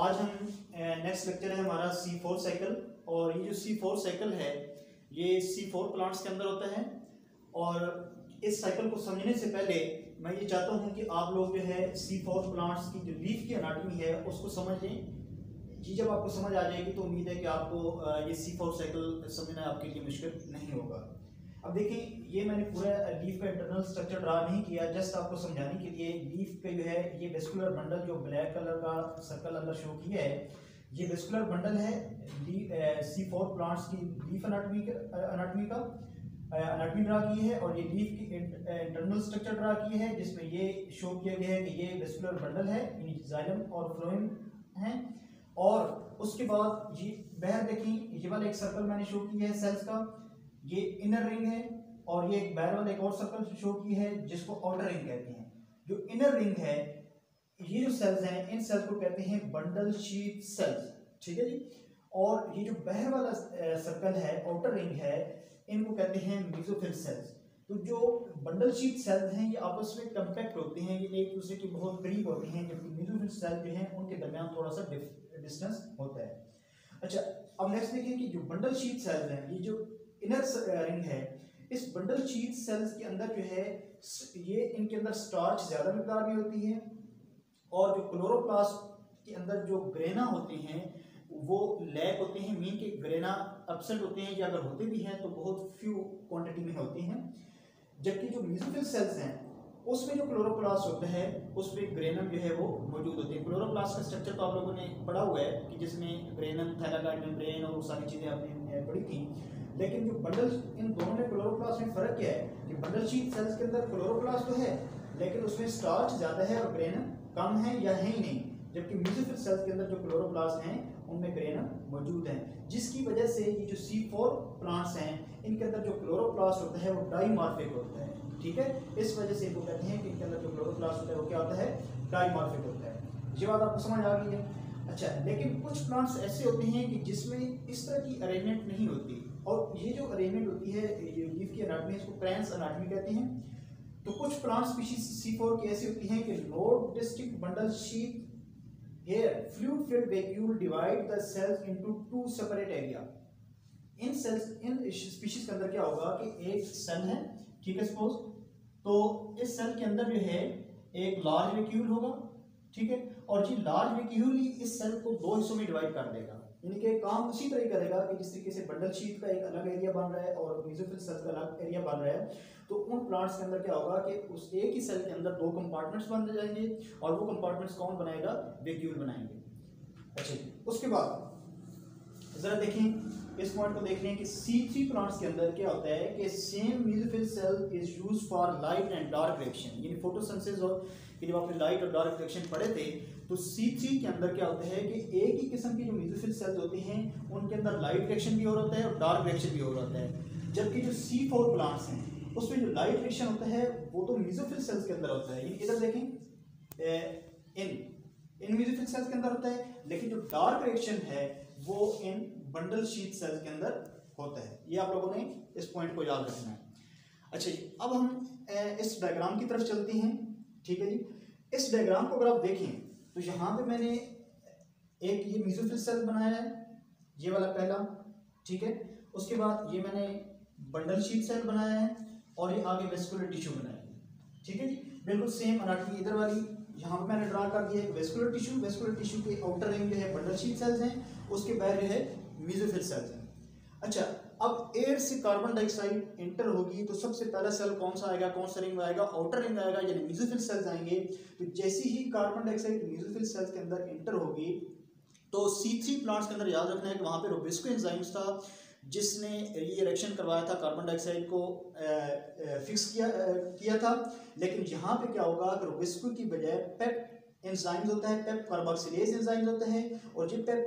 आज हम next lecture है हमारा सी फोर साइकिल और ये जो सी फोर साइकिल है, ये सी फोर प्लांट्स के अंदर होता है और इस साइकिल को समझने से पहले मैं ये चाहता हूँ कि आप लोग जो है सी फोर प्लांट्स की जो लीफ की अनाटमी है, उसको समझ लें। जी, जब आपको समझ आ जाएगी तो उम्मीद है कि आपको ये सी फोर साइकिल समझना आपके लिए मुश्किल नहीं होगा। अब देखिए, ये मैंने पूरा लीफ का इंटरनल स्ट्रक्चर ड्रा नहीं किया जस्ट आपको समझाने के लिए लीफ का जो है, ये वेस्कुलर बंडल जो ब्लैक कलर का सर्कल अंदर शो किया है, ये वेस्कुलर बंडल है सी फोर प्लांट्स की लीफ अनाटमी अनाटमी का अनाटमी ड्रा की है और ये लीफ की इंटरनल स्ट्रक्चर ड्रा की है, जिसमें ये शो किया गया है कि ये वेस्कुलर बंडल है जाइलम और फ्लोइम है। और उसके बाद ये बहर देखी, ये वाला एक सर्कल मैंने शो किया है सेल्स का ये इनर रिंग है और ये एक बैरल एक और सर्कल शो की है, जिसको आउटर रिंग कहते हैं। जो इनर रिंग है, ये जो सेल्स हैं, इन सेल्स को कहते हैं बंडल शीट सेल्स ठीक है जी? और ये जो बहर वाला सर्कल है आउटर रिंग है, इनको कहते हैं मीजोफिल सेल्स तो जो बंडल शीट सेल्स हैं, ये आपस में कंपैक्ट होते हैं, ये एक दूसरे के बहुत करीब होते हैं, जबकि मीजोफिल सेल जो हैं, उनके दरमियान थोड़ा सा डिस्टेंस होता है। अच्छा अब नेक्स्ट देखिए कि जो बंडल शीट सेल्स हैं, ये जो इनर रिंग uh, है इस बंडल चीज़ सेल्स के अंदर जो है ये इनके अंदर स्टार्च ज़्यादा मकदार में होती है और जो क्लोरोप्लास्ट के अंदर जो ग्रेना होते हैं वो लैक होते हैं मीन के ग्रेना अपसेंट होते हैं या अगर होते भी हैं तो बहुत फ्यू क्वांटिटी में होते हैं। जबकि जो म्यूजिकल सेल्स हैं उसमें जो क्लोरोप्लास्ट होता है, उसमें ग्रेनम जो है वो मौजूद होते हैं। क्लोरोप्लास्ट का स्ट्रक्चर तो आप लोगों ने पढ़ा हुआ है कि जिसमें ग्रेनम थैलाकाइड मेम्ब्रेन और वो सारी चीज़ें आपने पढ़ी थी। लेकिन जो बंडल इन दोनों में क्लोरोप्लास्ट में फ़र्क क्या है कि बंडल शीट सेल्स के अंदर क्लोरोप्लास्ट तो है, लेकिन उसमें स्टार्च ज़्यादा है और ग्रेनम कम है या है ही नहीं, जबकि म्यूजिफिल सेल्स के अंदर जो क्लोरोप्लास्ट हैं, उनमें ग्रेनम मौजूद है। जिसकी वजह से ये जो सी फोर प्लांट्स हैं, इनके अंदर जो क्लोरोप्लास्ट होता है, वो डाईमार्फिक होता है। ठीक है? इस वजह से वो कहते हैं कि इनके अंदर जो क्लोरोप्लास्ट होता है वो क्या होता है? डाईमार्फिक होता है। ये बात आपको समझ आ गई है? अच्छा लेकिन कुछ प्लांट्स ऐसे होते हैं कि जिसमें इस तरह की अरेंजमेंट नहीं होती। और ये जो अरेंजमेंट होती है, ये लीफ की अनाटमी इसको क्रैंस अनाटमी कहते हैं। तो कुछ प्लांट स्पीशीज सी फोर की ऐसी होती हैं कि load district bundle sheath here fluid filled vacuole divide the cells into two separate area in cells in species के अंदर क्या होगा कि एक सेल है ठीक है सपोज़ तो इस सेल के अंदर जो है, एक लार्ज वैक्यूल होगा, ठीक है? और ये लार्ज वैक्यूल ही इस सेल को दो हिस्सों में डिवाइड कर देगा। यानी कि काम उसी तरह करेगा कि जिस तरीके से बंडल शीट का एक अलग एरिया बन रहा है और म्यूजिफिल सेल का अलग एरिया बन रहा है तो उन प्लांट्स के अंदर क्या होगा कि उस एक ही सेल के अंदर दो कंपार्टमेंट्स बन जाएँगे और वो कंपार्टमेंट्स कौन बनाएगा? वेक्यूल बनाएँगे। अच्छा उसके बाद जरा देखें इस पॉइंट को देख लें कि सी थ्री प्लांट्स के अंदर क्या होता है कि same mesophyll cell is use for light and dark reaction यानी फोटोसिंथेसिस और जब आपने लाइट और डार्क रिएक्शन पढ़े थे तो C3 के अंदर क्या होता है कि एक ही किस्म की जो म्यूजिफिल सेल्स होती हैं, उनके अंदर लाइट रिएक्शन भी हो रहा है और डार्क रिएक्शन भी हो रहा है। जबकि जो C4 प्लांट्स हैं, उसमें जो लाइट रिएक्शन होता है, वो तो म्यूजिफिल सेल्स के अंदर होता है। इधर देखें इन इन म्यूजिफिल सेल्स के अंदर होता है, लेकिन जो डार्क रिएक्शन है, वो इन बंडल शीट सेल्स के अंदर होता है। ये आप लोगों ने इस पॉइंट को याद रखना है। अच्छा जी, अब हम इस डायग्राम की तरफ़ चलते हैं। ठीक है जी? इस डायग्राम को अगर आप देखें तो यहाँ पे मैंने एक ये मीजोफिल सेल बनाया है, ये वाला पहला। ठीक है? उसके बाद ये मैंने बंडल शीट सेल बनाया है, और ये आगे वेस्कुलर टिश्यू बनाया है। ठीक है जी? बिल्कुल सेम अनाटमी इधर वाली। यहाँ पे मैंने ड्रा कर दिया है वेस्कुलर टिश्यू वेस्कुलर टिश्यू के आउटर रिंग जो है बंडल शीट सेल्स हैं, उसके बाहर जो है मीजोफिल सेल्स हैं। अच्छा अब एयर से कार्बन डाइऑक्साइड इंटर होगी तो सबसे पहला सेल कौन सा आएगा, कौन सा रिंग आएगा? आउटर रिंग आएगा, यानी म्यूजिफिल सेल्स आएँगे। तो जैसे ही कार्बन डाइऑक्साइड म्यूजिफिल सेल्स के अंदर इंटर होगी तो सी थ्री प्लांट्स के अंदर याद रखना है कि वहाँ पे रोबिस्को एंजाइम्स था जिसने ये रिएक्शन करवाया था कार्बन डाइऑक्साइड को फिक्स किया आ, किया था। लेकिन यहाँ पे क्या होगा अगर रोबिस्को की बजाय पेप एंजाइम्स होता है पेप कार्बोक्सिलेज एंजाइम्स होता है और ये पेप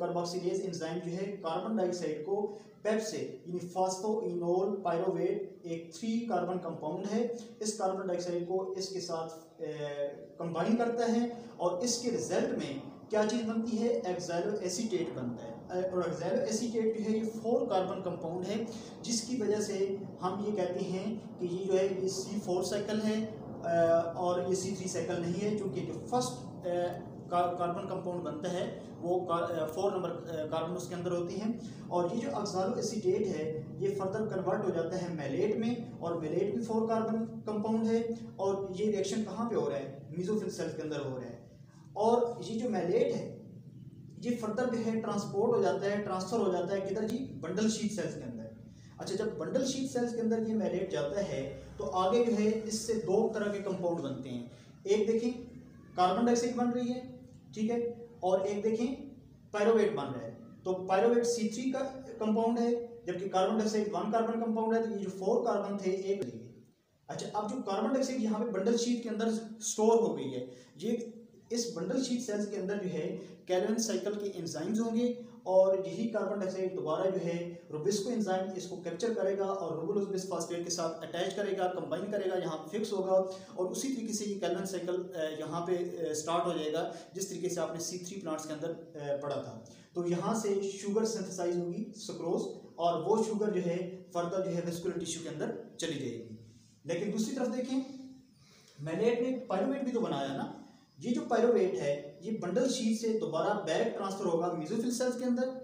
कार्बोक्सिलेज एंजाइम जो है कार्बन डाइऑक्साइड को पेप से यानी फास्फोइनोल पायरोवेट एक थ्री कार्बन कंपाउंड है इस कार्बन डाइऑक्साइड को इसके साथ कंबाइन करता है और इसके रिज़ल्ट में क्या चीज़ बनती है? एक्जैलो एसीटेट बनता है। और एक्जैलो एसीटेट जो है, ये फोर कार्बन कंपाउंड है, जिसकी वजह से हम ये कहते हैं कि ये जो है, ये सी फोर साइकिल है और ये सी थ्री साइकिल नहीं है क्योंकि जो फ़र्स्ट कार्बन कंपाउंड बनता है, वो फोर नंबर कार्बन उसके अंदर होती हैं। और ये जो अक्सालो एसीटेट है, ये फर्दर कन्वर्ट हो जाता है मेलेट में, और मेलेट भी फोर कार्बन कंपाउंड है, और ये रिएक्शन कहाँ पे हो रहा है? मीजोफिल सेल्स के अंदर हो रहा है। और ये जो मेलेट है ये फर्दर जो है ट्रांसपोर्ट हो जाता है ट्रांसफ़र हो जाता है किधर जी? बंडल शीट सेल्स के अंदर। अच्छा जब बंडल शीट सेल्स के अंदर ये मेलेट जाता है तो आगे जो है इससे दो तरह के कंपाउंड बनते हैं। एक देखें कार्बन डाइऑक्साइड बन रही है, ठीक है, और एक देखें पायरोवेट बन रहा है। तो पायरोवेट सी थ्री का कंपाउंड है, जबकि carbon dioxide one carbon compound है तो ये जो फोर कार्बन थे, एक अच्छा अब जो कार्बन डाइऑक्साइड यहाँ पे बंडल शीट के अंदर स्टोर हो गई है, ये इस बंडल शीट सेल्स के अंदर जो है कैलवन साइकिल के एंजाइम्स होंगे और यही कार्बन डाइऑक्साइड दोबारा जो है रुबिस्को एंजाइम इसको कैप्चर करेगा और रुबुलोस फास्फेट के साथ अटैच करेगा कंबाइन करेगा, यहाँ फिक्स होगा और उसी तरीके से ये कैलवन साइकिल यहाँ पे स्टार्ट हो जाएगा, जिस तरीके से आपने सी थ्री प्लांट्स के अंदर पढ़ा था। तो यहाँ से शुगर सिंथेसाइज होगी सक्रोज और वो शुगर जो है फर्दर जो है वेस्कुलर टिश्यू के अंदर चली जाएगी। लेकिन दूसरी तरफ़ देखें मैलेट ने पायरोवेट भी तो बनाया ना ये जो पायरोवेट है ये बंडल शीट से दोबारा बैक ट्रांसफ़र होगा मीजोफिल सेल्स के अंदर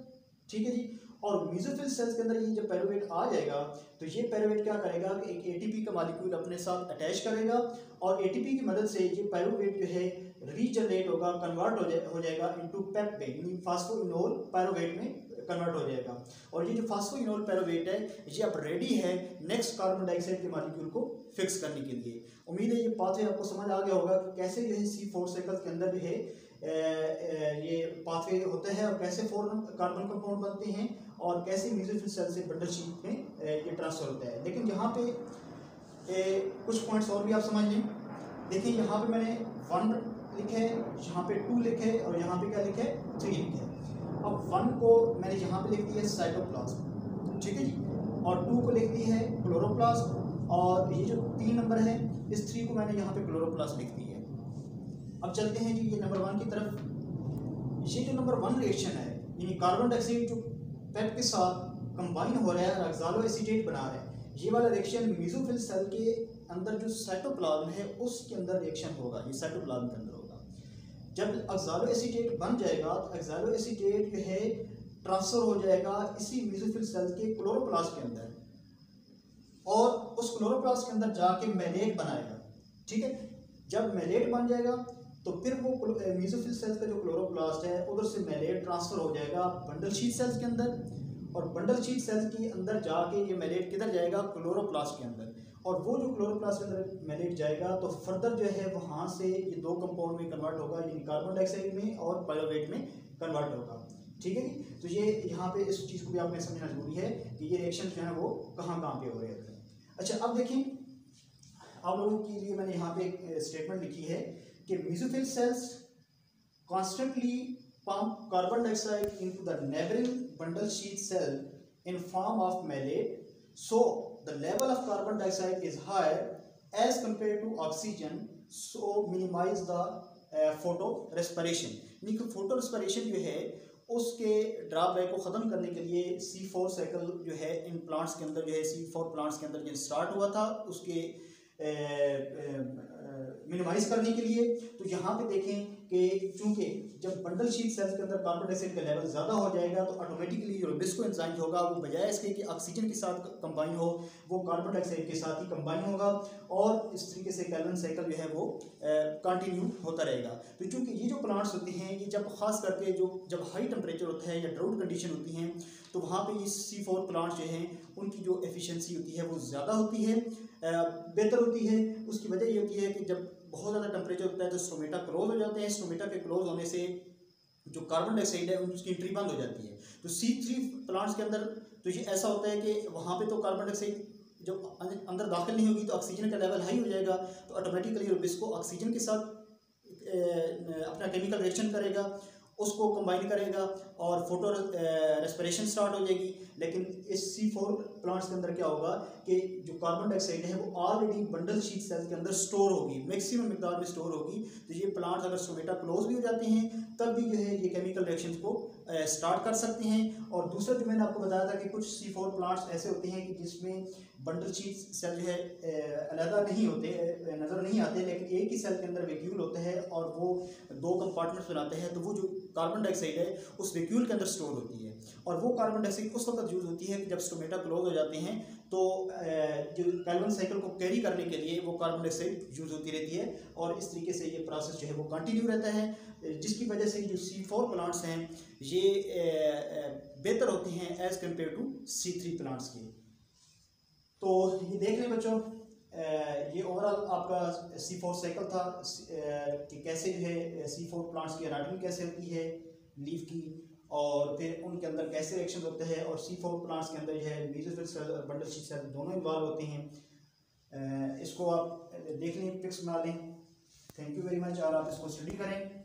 ठीक है जी? और मीजोफिल सेल्स के अंदर ये जब पैरोवेट आ जाएगा तो ये पैरोवेट क्या करेगा कि एक एटीपी का मालिक्यूल अपने साथ अटैच करेगा और एटीपी की मदद से ये पैरोवेट जो है रीजनरेट होगा कन्वर्ट हो, जाए, हो जाएगा इनटू पेप्टे यानी फास्फोइनोल पैरोवेट में कन्वर्ट हो जाएगा। और ये जो फास्फोइनोल पैरोवेट है ये अब रेडी है नेक्स्ट कार्बन डाइऑक्साइड के मालिक्यूल को फिक्स करने के लिए। उम्मीद है ये पाथवे आपको समझ आ गया होगा कि कैसे जो है सी फोर साइकिल के अंदर जो है ये पाथवे होते हैं और कैसे फोर कार्बन कंपाउंड बनते हैं और कैसे म्यूजिफिल सेल से बंडल शीट में ये ट्रांसफ़र होता है। लेकिन यहाँ पे ए, कुछ पॉइंट्स और भी आप समझ लें। देखिए यहाँ पे मैंने वन लिखे यहाँ पे टू लिखे और यहाँ पे क्या लिखे? थ्री लिखे। अब वन को मैंने यहाँ पे लिख दिया है साइटोप्लाज्म ठीक है जी? और टू को लिख दी है क्लोरोप्लाज्म और ये जो तीन नंबर है, इस थ्री को मैंने यहाँ पे क्लोरोप्लाज्म लिख दी है। अब चलते हैं जी, ये नंबर वन की तरफ़। ये जो नंबर वन रिएक्शन है, यानी कार्बन डाइऑक्साइड जो पेट के साथ कंबाइन हो रहा है रक्जालो एसिटेट बना रहा है, ये वाला रिएक्शन मीजोफिल सेल के अंदर जो साइटोप्लाज्म है, उसके अंदर रिएक्शन होगा, ये साइटोप्लाज्म के अंदर होगा। जब अक्जालो एसिटेट बन जाएगा तो अक्जालो एसिटेट जो है ट्रांसफ़र हो जाएगा इसी म्यूजिफिल सेल के क्लोरोप्लास्ट के अंदर। और उस क्लोरोप्लास्ट के अंदर जाके मेलेट बनाएगा, ठीक है? जब मेलेट बन जाएगा तो फिर वो म्यूजिफिल सेल्स का जो क्लोरोप्लास्ट है, उधर से मेलेट ट्रांसफ़र हो जाएगा बंडल शीट सेल्स के अंदर और बंडल शीट सेल्स के अंदर जाके ये मेलेट किधर जाएगा? क्लोरोप्लास्ट के अंदर। और वो जो क्लोरोप्लास्ट के अंदर मेलेट जाएगा तो फर्दर जो है वहाँ से ये दो कंपाउंड में कन्वर्ट होगा, यानी कार्बन डाइऑक्साइड में और पायोवेट में कन्वर्ट होगा, ठीक है जी? तो ये यहाँ पे इस चीज़ को भी आपने समझना ज़रूरी है कि ये रिएक्शन जो है वो कहाँ कहाँ पे हो रहे हैं? अच्छा अब देखिए, आप लोगों के लिए मैंने यहाँ पे एक स्टेटमेंट लिखी है कि mesophyll cells constantly pump carbon dioxide in the neighbouring bundle sheath cell in form of malate so the level of carbon dioxide is higher as compare to oxygen so minimise the photo respiration photo respiration जो है उसके drawback को ख़त्म करने के लिए सी four cycle जो है इन प्लांट्स के अंदर जो है सी फोर प्लांट्स के अंदर जो स्टार्ट हुआ था, उसके मिनिमाइज करने के लिए तो यहाँ पे देखें कि चूँकि जब बंडल शीट सेल्स के अंदर कार्बन डाइऑक्साइड का लेवल ज़्यादा हो जाएगा तो ऑटोमेटिकली जो बिस्को एंजाइम होगा, वो बजाय इसके कि ऑक्सीजन के साथ कंबाइन हो, वो कार्बन डाइऑक्साइड के साथ ही कंबाइन होगा और इस तरीके से कैलन साइकिल जो है वो कंटिन्यू होता रहेगा। तो चूँकि ये जो प्लांट्स होते हैं, ये जब खास करके जो, जब हाई टेम्परेचर होता है या ड्राउट कंडीशन होती हैं तो वहाँ पर ये सी फोर प्लांट्स जो हैं, उनकी जो एफिशिएंसी होती है वो ज़्यादा होती है। बेहतर होती है। उसकी वजह ये होती है कि जब बहुत ज़्यादा टेम्परेचर होता है तो स्टोमेटा क्लोज हो जाते हैं। स्टोमेटा के क्लोज होने से जो कार्बन डाइऑक्साइड है उसकी एंट्री बंद हो जाती है। तो सी थ्री प्लांट्स के अंदर तो ये ऐसा होता है कि वहाँ पे तो कार्बन डाइऑक्साइड जब अंदर दाखिल नहीं होगी तो ऑक्सीजन का लेवल हाई हो जाएगा। तो ऑटोमेटिकली इसको ऑक्सीजन के साथ अपना केमिकल रिएक्शन करेगा। उसको कंबाइन करेगा और फ़ोटो रेस्परेशन स्टार्ट हो जाएगी। लेकिन इस सी फोर प्लांट्स के अंदर क्या होगा कि जो कार्बन डाइऑक्साइड है, वो ऑलरेडी बंडल शीट सेल्स के अंदर स्टोर होगी। मैक्सिमम मकदार में स्टोर होगी। तो ये प्लांट्स अगर सोमेटा क्लोज भी हो जाते हैं तब भी जो है ये केमिकल रिएक्शन को स्टार्ट कर सकते हैं। और दूसरा जो मैंने आपको बताया था कि कुछ सी फोर प्लांट्स ऐसे होते हैं कि जिसमें बंडल चीज़ सेल जो है अलहदा नहीं होते नज़र नहीं आते, लेकिन एक ही सेल के अंदर वैक्यूल होता है और वो दो कंपार्टमेंट्स बनाते हैं। तो वो जो कार्बन डाइऑक्साइड है, उस वैक्यूल के अंदर स्टोर होती है। और वो कार्बन डाइऑक्साइड उस वक्त यूज़ होती है कि जब स्टोमेटा क्लोज हो जाते हैं तो जो कैलवन साइकिल को कैरी करने के लिए वो कार्बन डाइऑक्साइड यूज़ होती रहती है और इस तरीके से ये प्रोसेस जो है वो कंटिन्यू रहता है, जिसकी वजह से जो सी फोर प्लांट्स हैं, ये बेहतर होते हैं as compare to C three plants के। तो ये देख लें बच्चों ये ओवरऑल आपका सी फोर साइकिल था कि कैसे जो है सी फोर प्लांट्स की अनाटमी कैसे होती है लीफ की और फिर उनके अंदर कैसे रिएक्शन होते हैं और सी फोर प्लांट्स के अंदर जो है मीजोफिल सेल और बंडल शीट सेल दोनों इन्वॉल्व होते हैं। इसको आप देख लें पिक्स बना लें। थैंक यू वेरी मच और आप इसको स्टडी करें।